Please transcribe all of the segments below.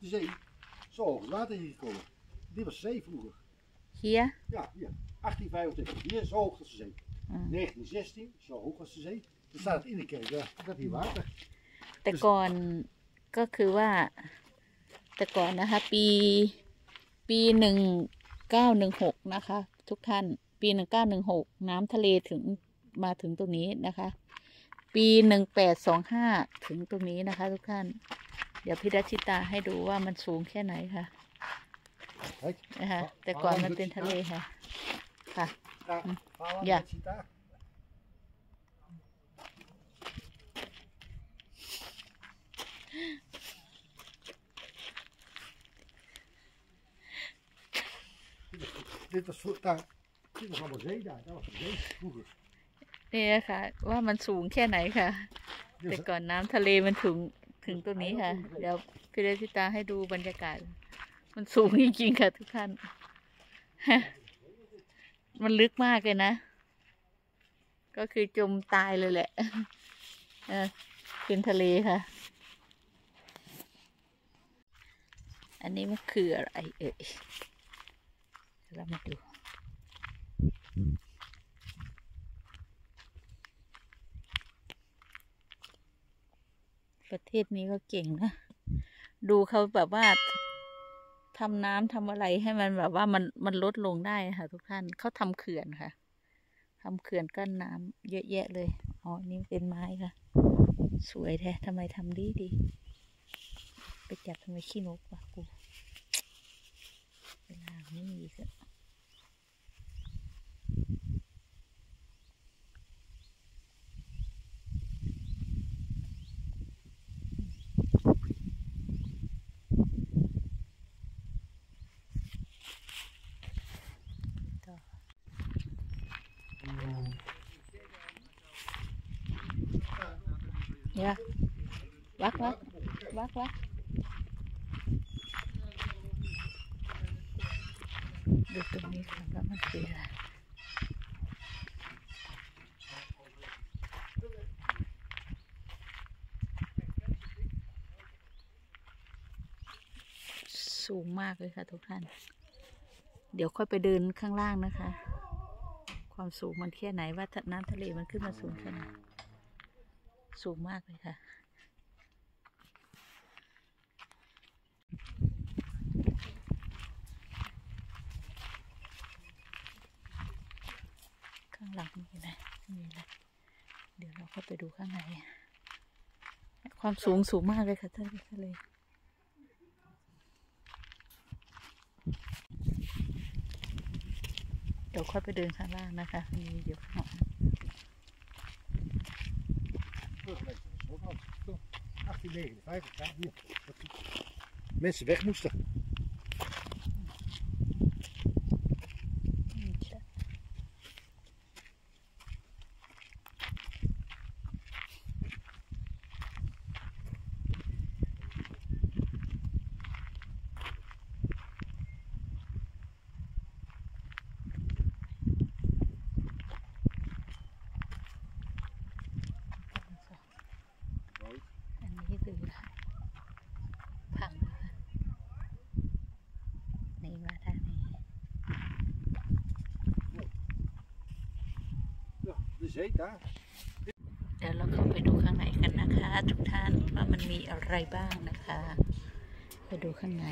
de zee. Zo hoog het water hier gekomen. Dit was zee vroeger. Hier? Ja, hier. 1825. Hier zo hoog als de zee. Mm. 1916, zo hoog als de zee. Dan staat het in de kerk, ja, dat hier water. แต่ก่อนก็คือว่า แต่ก่อนนะคะ ปี ปีหนึ่งเก้าหนึ่งหกนะคะ ทุกท่าน ปีหนึ่งเก้าหนึ่งหกน้ำทะเลถึงมาถึงตรงนี้นะคะ ปีหนึ่งแปดสองห้าถึงตรงนี้นะคะ ทุกท่าน เดี๋ยวพี่รัชชิตาให้ดูว่ามันสูงแค่ไหนค่ะ Kijk, นะคะแต่ก่อนมันเป็นทะเลค่ะ ค่ะ daar, Paula, Ja. dat ziet daar. Dit was voor, daar, dit was allemaal zee daar, dat was de zee vroeger. นี่นะคะว่ามันสูงแค่ไหนค่ะ Dit แต่ was- ก่อนน้ำทะเลมันถึง ถึงตรงนี้ค่ะ เดี๋ยวพี่เดชิตาให้ดูบรรยากาศ มันสูงจริงๆค่ะทุกท่าน มันลึกมากเลยนะ ก็คือจมตายเลยแหละเออเป็นทะเลค่ะ อันนี้มันคืออะไรเอ่ยเรามาดู ประเทศนี้ก็เก่งนะ ดูเขาแบบว่าทำน้ำทำอะไรให้มันแบบว่ามันมันลดลงได้ค่ะ ทุกท่านเขาทำเขื่อนค่ะทำเขื่อนกั้นน้ำเยอะแยะเลยอ๋อนี่เป็นไม้ค่ะ สวยแท้ทำไมทำดีดี ไปจับทำไมขี้นกวะกูเวลาไม่มีอีกอะต่อ Ja. Wacht, wacht. Wacht, wacht. ดูตรงนี้ค่ะว่ามันคืออะไรสูงมากเลยค่ะทุกท่าน เดี๋ยวค่อยไปเดินข้างล่างนะคะ ความสูงมันแค่ไหนว่าน้ำทะเลมันขึ้นมาสูงแค่ไหน สูงมากเลยค่ะ ข้างหลังมีอะไรมีอะไรเดี๋ยวเราเข้าไปดูข้างใน ความสูงสูงมากเลยค่ะท่านทะเลเดี๋ยวค่อยไปเดินข้างล่างนะคะ มีเดี๋ยวข้างหลัง 1859, ja, hier. Dat mensen weg moesten. zee daar. เดี๋ยวเราเข้าไปดูข้างในกันนะคะ ทุกท่านว่ามันมีอะไรบ้างนะคะ ไปดูข้างใน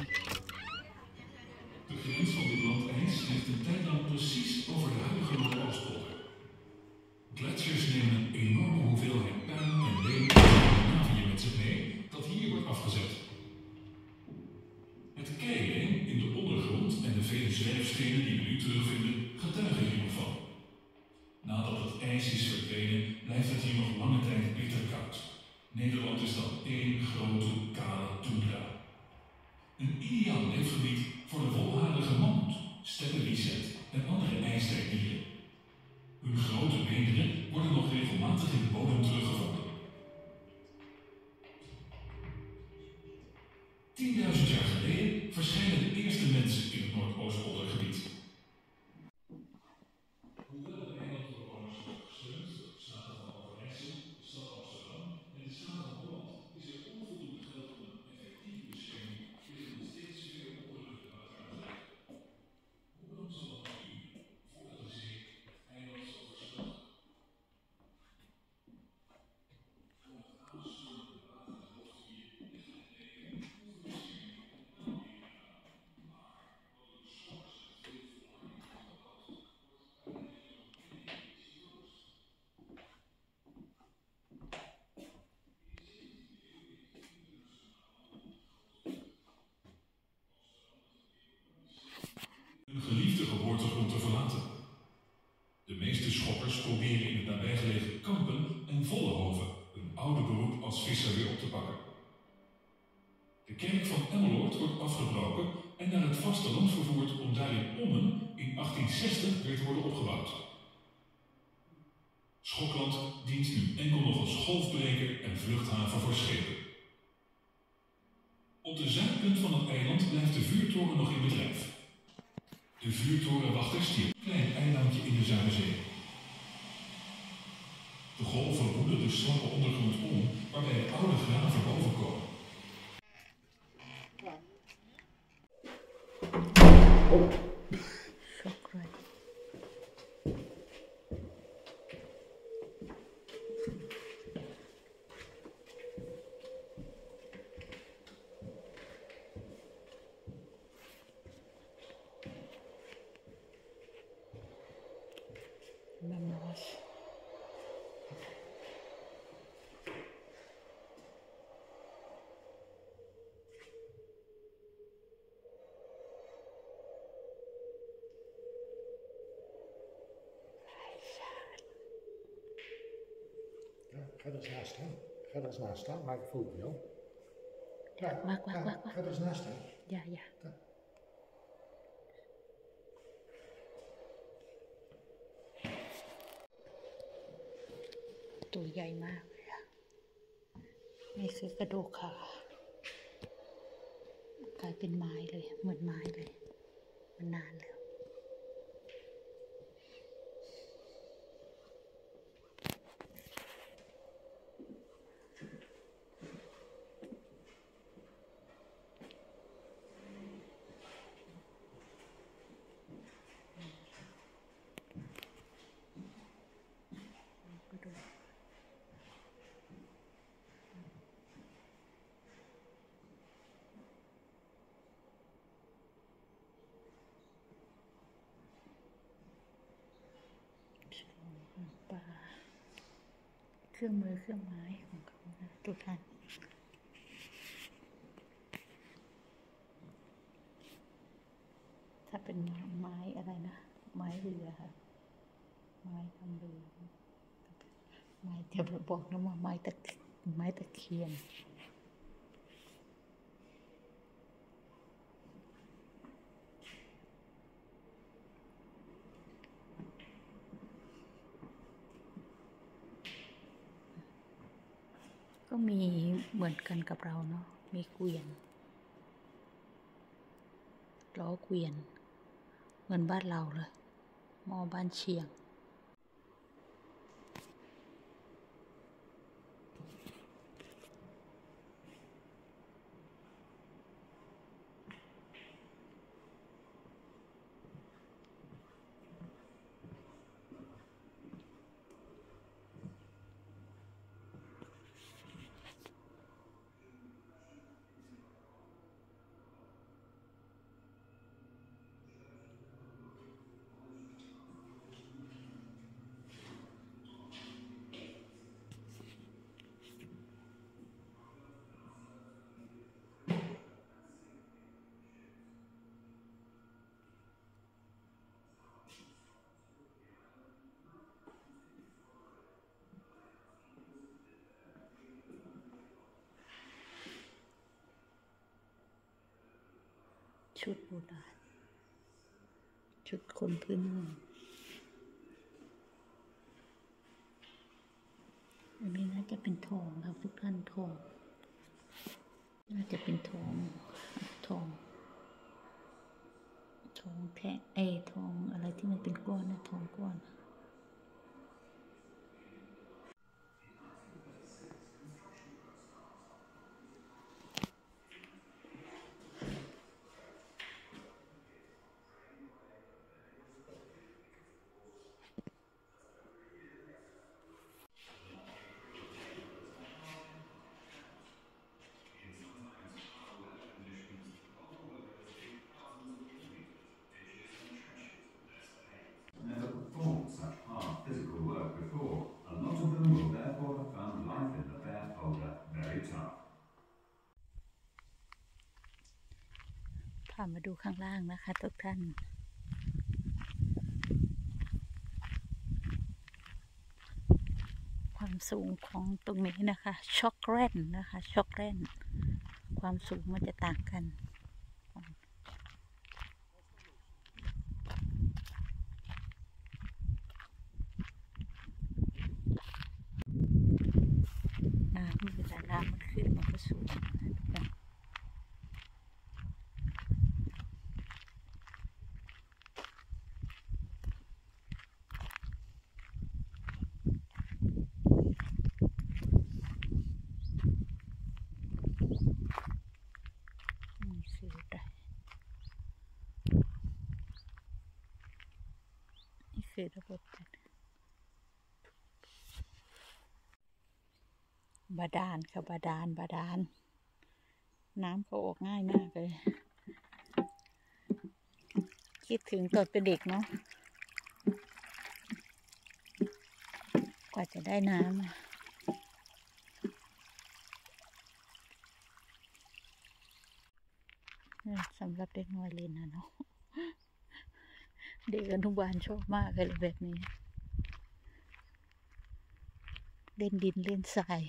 De grens van dit landijs heeft een tijd lang precies over de huidige Noordoostpolder. Gletsjers nemen een enorme hoeveelheid puin en leem uit Scandinavië met zich mee dat hier wordt afgezet. Het keileem in de ondergrond en de vele zwerfstenen die we nu terugvinden IJs is verdwenen, blijft het hier nog lange tijd bitterkoud. Nederland is dan één grote kale toendra. Een ideaal leefgebied voor de wolharige mammoet, steppenliset en andere ijstijddieren. Hun grote beenderen worden nog regelmatig in de bodem teruggevonden. 10.000 jaar geleden verschijnen de eerste mensen in het Noordoostpoldergebied. Pakken. De kerk van Emmeloord wordt afgebroken en naar het vasteland vervoerd om daar in Ommen in 1860 weer te worden opgebouwd. Schokland dient nu enkel nog als golfbreker en vluchthaven voor schepen. Op de zuidpunt van het eiland blijft de vuurtoren nog in bedrijf. De vuurtorenwachter stiert een klein eilandje in de Zuiderzee. De golven woeden de slappe ondergrond om, waarbij de oude graven bovenkomen. Oh. Memories. Ga er eens naast staan. Ga er eens naast staan, maak een foto van jou. Ja, wacht, wacht, ja, wacht, wacht. Ga er eens naast staan. Ja, ja. ตัวใหญ่มากเลยอะนี่คือกระดูกค่ะกลายเป็นไม้เลย เหมือนไม้เลย มันนานแล้ว กระดูกปลาเค รื่องมือเครื่องไม้ของเขานะทุกท่านถ้าเป็นไม้อะไรนะ ไม้เรือค่ะ ไม้ทำเรือไม้จะบอกนะว่าไม้ตะไม้ตะเคียน มีเหมือนกันกับเราเนาะ มีเกวียน ล้อเกวียน เหมือนบ้านเราเลย มอบ้านเชียง ชุดโบราณ ชุดคนพื้นเมืองอันนี้น่าจะเป็นทองครับทุกท่านทอง น่าจะเป็นทอง ทอง ทองแท้เอทองอะไรที่มันเป็นก้อนนะทองก้อนนะ พามาดูข้างล่างนะคะ ทุกท่าน ความสูงของตรงนี้นะคะ ช็อกแรนนะคะ ช็อกแรนความสูงมันจะต่างกันน้ำเวลาน้ำมันขึ้นมันก็สูงนะคะนี่คืออะไรนี่ คือระบบกันบาดาลค่ะบาดาลบาดาลน้ำเขาออกง่ายมากเลย คิดถึงตอนเป็นเด็กเนาะกว่าจะได้น้ำสำหรับเด็กน้อยเล่นนะเนาะ เด็กอนุบาลชอบมากเลยแบบนี้ เล่นดินเล่นทราย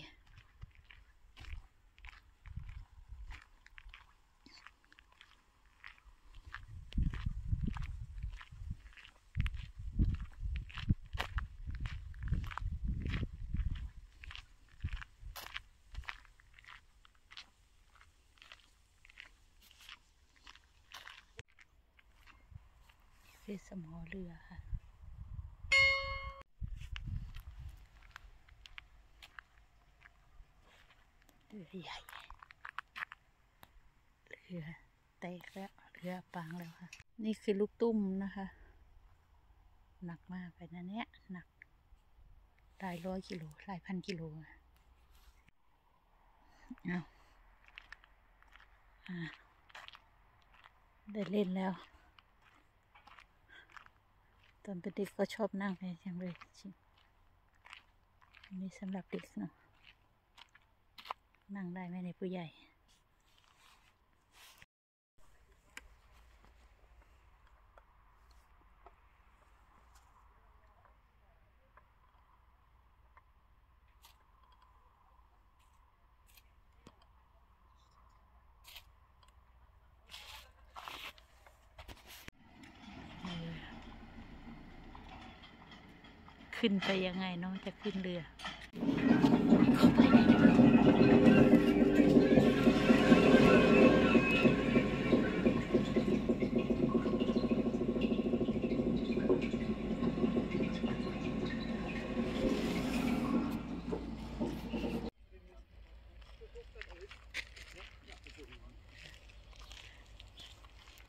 คือสมอเรือค่ะ เรือใหญ่ เรือแตกแล้ว เรือปางแล้วค่ะ นี่คือลูกตุ้มนะคะ หนักมากไปนะเนี่ย หนักหลายร้อยกิโล หลายพันกิโลเอาอ่าได้เล่นแล้ว ตอนเป็นเด็กก็ชอบนั่งไปจังเลยจริงอันนี้สำหรับเด็กเนาะนั่งได้ไหมในผู้ใหญ่ ขึ้นไปยังไงน้องจะขึ้นเรือ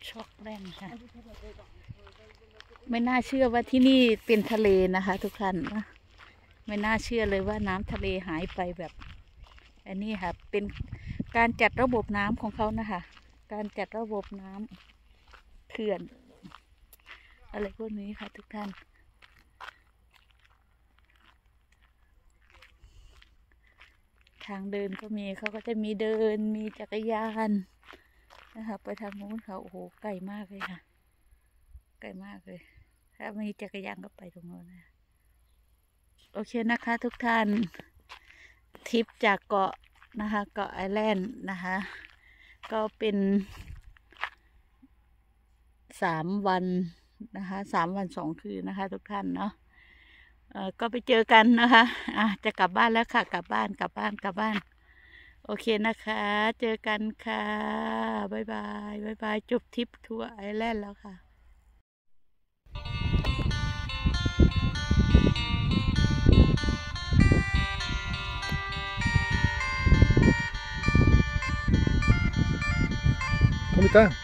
ช็อกแรงค่ะ ไม่น่าเชื่อว่าที่นี่เป็นทะเลนะคะ ทุกท่านนะไม่น่าเชื่อเลยว่าน้ำทะเลหายไปแบบ อันนี้ค่ะ เป็นการจัดระบบน้ำของเขานะคะ การจัดระบบน้ำเขื่อน อะไรพวกนี้ค่ะ ทุกท่าน ทางเดินก็มีเขาก็จะมีเดินมีจักรยานนะคะไปทางโน้นเขาโอ้โหไกลมากเลยค่ะไกลมากเลย ถ้ามีจักรยานก็ไปตรงโน้นนะ โอเคนะคะทุกท่านทริปจากเกาะนะคะ เกาะไอแลนด์นะคะ ก็เป็นสามวันนะคะสามวันสองคืนนะคะ ทุกท่านเนาะเออก็ไปเจอกันนะคะอะจะกลับบ้านแล้วค่ะ กลับบ้านกลับบ้านกลับบ้าน โอเคนะคะ เจอกันค่ะ บ๊ายบาย บ๊ายบาย จบทริปทัวร์ไอแลนด์แล้วค่ะ пока.